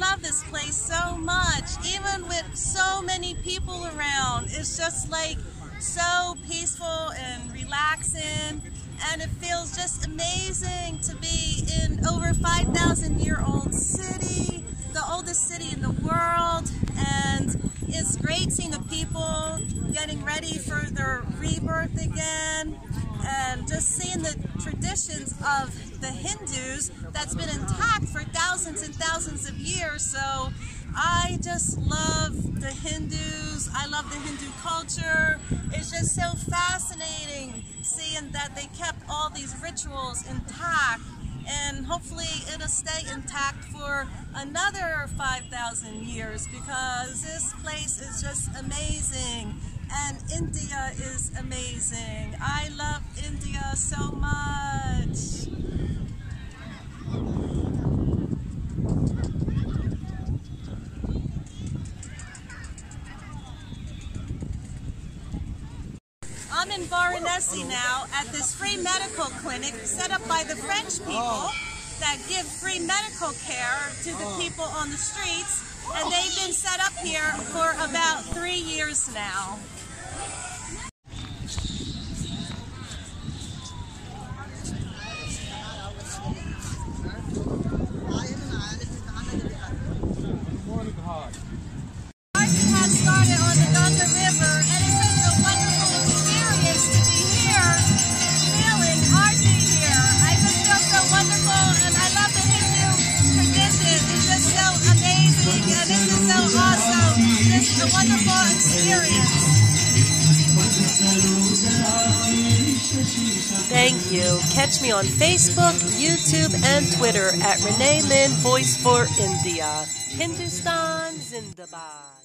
love this place so much. Even with so many people around, it's just like so peaceful and relaxing. And it feels just amazing to be in over 5,000 year old city, the oldest city in the world. And it's great seeing the people getting ready for their rebirth again and just seeing the traditions of the Hindus that's been intact for thousands and thousands of years. So I just love the Hindus. I love the Hindu culture. It's just so fascinating seeing that they kept all these rituals intact and hopefully it'll stay intact for another 5,000 years because this place is just amazing and India is amazing. I love India so much. I'm in Varanasi now at this free medical clinic set up by the French people that give free medical care to the people on the streets. And they've been set up here for about three years now. And this is so awesome. Just a wonderful experience. Thank you. Catch me on Facebook, YouTube, and Twitter at Renee Lynn Voice for India. Hindustan Zindabad.